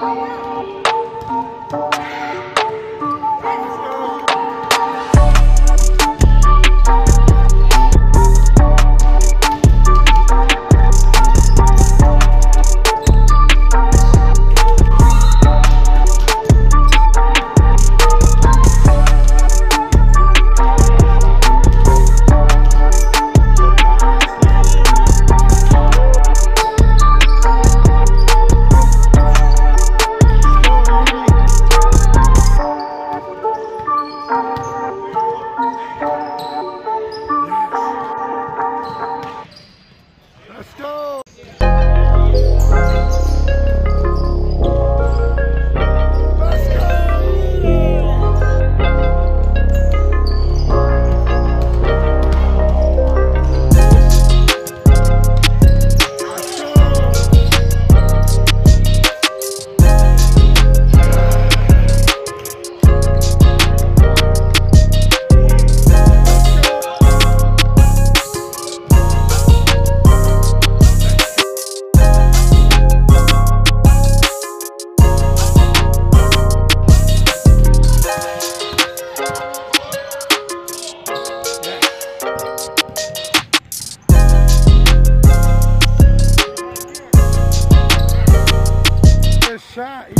Let's sa